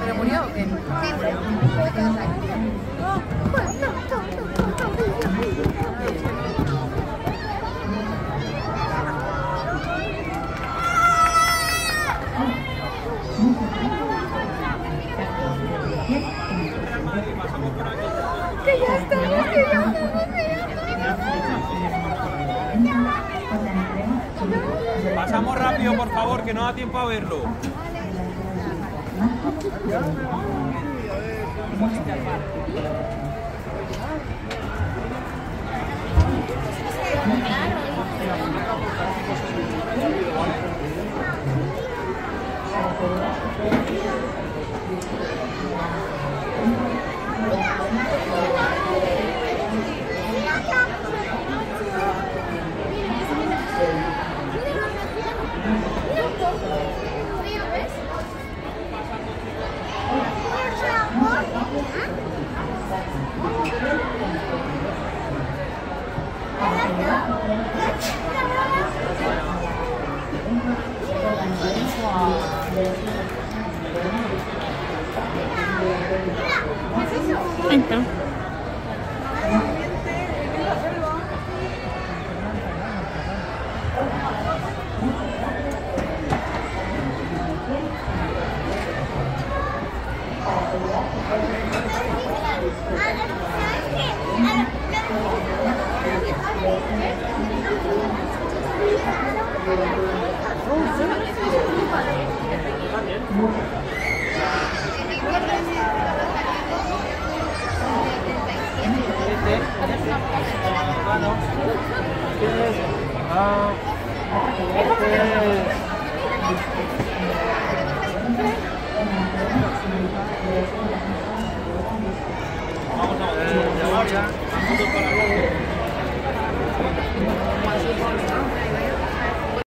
¿Pero murió o qué? Sí, Que ya estamos, que ya estamos, que ya estamos. Pasamos rápido, por favor, que no da tiempo a verlo. 哎，等。Vamos a ver.